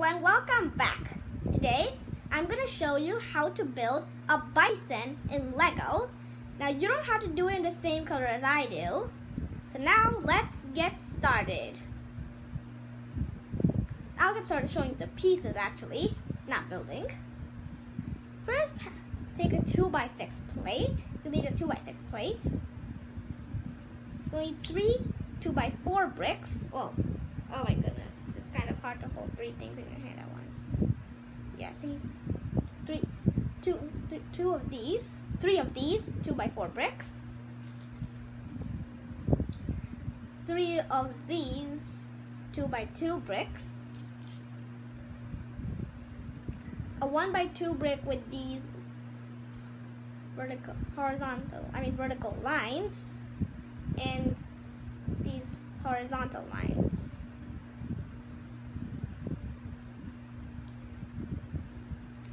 everyone, welcome back. Today, I'm going to show you how to build a bison in Lego. Now, you don't have to do it in the same color as I do. So now, let's get started. I'll get started showing the pieces actually, not building. First, take a 2x6 plate. You need a 2x6 plate. You need three 2x4 bricks. Oh, oh my goodness. Hard to hold three things in your hand at once. Yeah, see? Three, two, th two of these, three of these two by four bricks. Three of these two by two bricks. A one by two brick with these vertical, horizontal, I mean vertical lines and these horizontal lines.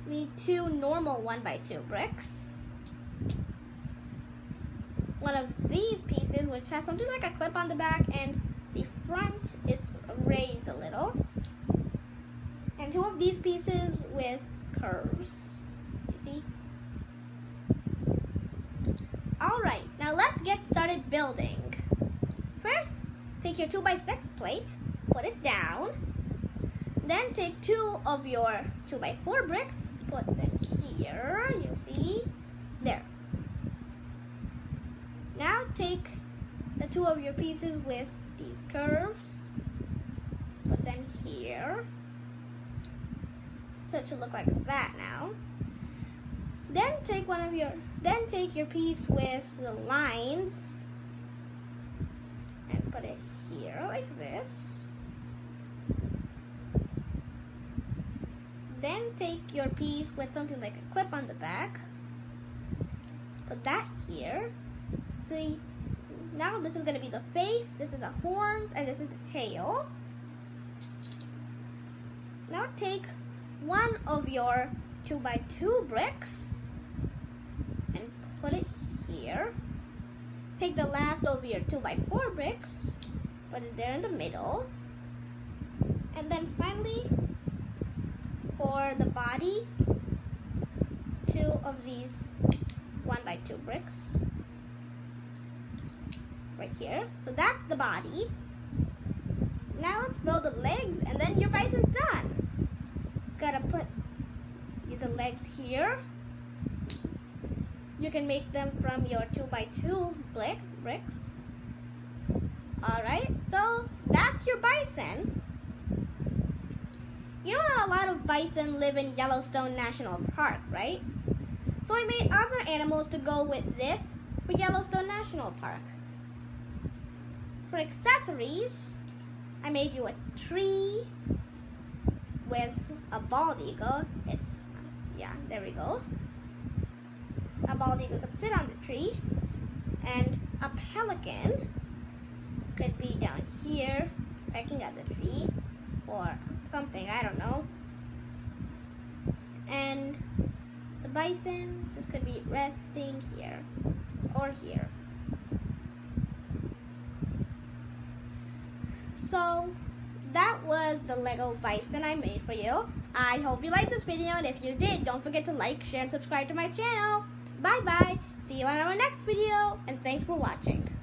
Need two normal 1x2 bricks. One of these pieces which has something like a clip on the back and the front is raised a little. And two of these pieces with curves. You see? Alright, now let's get started building. First, take your 2x6 plate, put it down. Then take two of your 2x4 bricks, put them here, you see? There. Now take the two of your pieces with these curves, put them here. So it should look like that now. Then take one of your, then take your piece with the lines and put it here like this. Then take your piece with something like a clip on the back. Put that here. See, now this is going to be the face, this is the horns, and this is the tail. Now take one of your 2 by 2 bricks and put it here. Take the last of your 2 by 4 bricks, put it there in the middle. And then finally, for the body, two of these 1 by 2 bricks right here. So that's the body. Now let's build the legs and then your bison's done. Just gotta put the legs here you can make them from your two by two brick, bricks. Alright, so that's your bison. You know that a lot of bison live in Yellowstone National Park, right? So I made other animals to go with this for Yellowstone National Park. For accessories, I made you a tree with a bald eagle. It's, yeah, there we go a bald eagle could sit on the tree, and a pelican could be down here pecking at the tree or something, I don't know. And the bison just could be resting here or here. So that was the Lego bison I made for you. I hope you liked this video and if you did, don't forget to like, share, and subscribe to my channel. Bye bye. See you on our next video and thanks for watching.